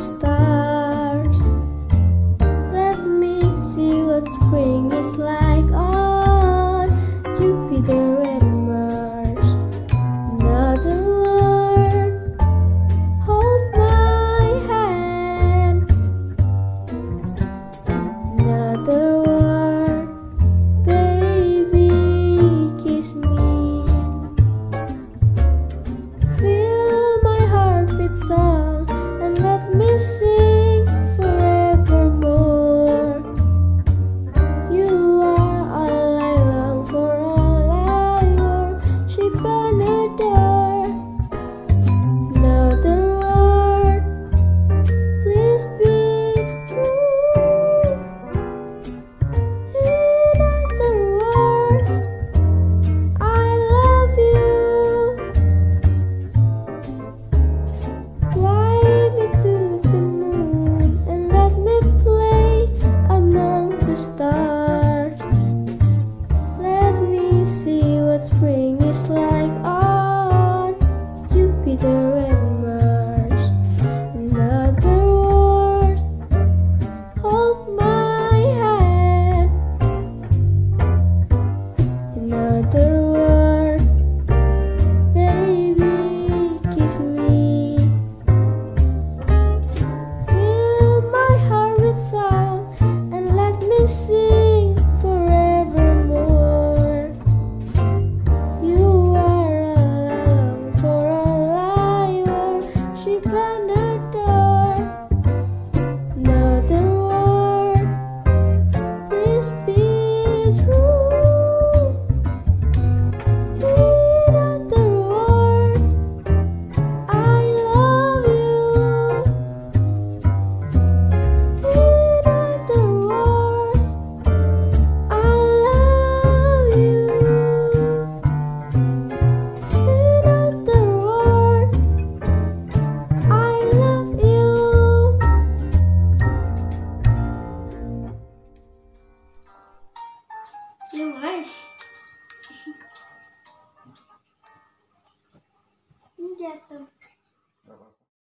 está. the start. Let me see what spring is like on Jupiter and Mars. In other hold my hand. Another word. baby, kiss me. Fill my heart with sorrow. Goodbye. right? Get them.